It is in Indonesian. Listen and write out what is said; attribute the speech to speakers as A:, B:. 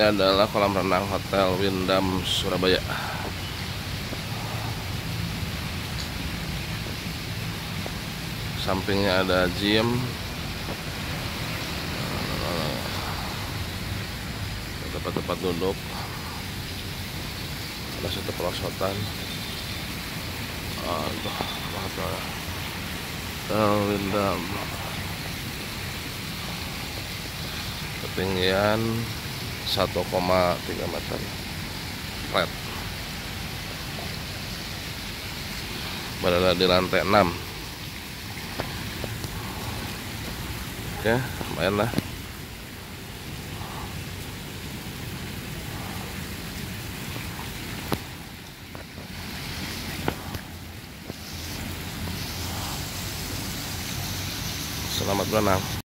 A: ini adalah kolam renang Hotel Windam Surabaya. Sampingnya ada gym. Tempat-tempat duduk. Ada satu perosotan aduh Hotel Windam ketinggian 1,3 meter. Flat berada di lantai 6 oke lumayan lah. Selamat berenang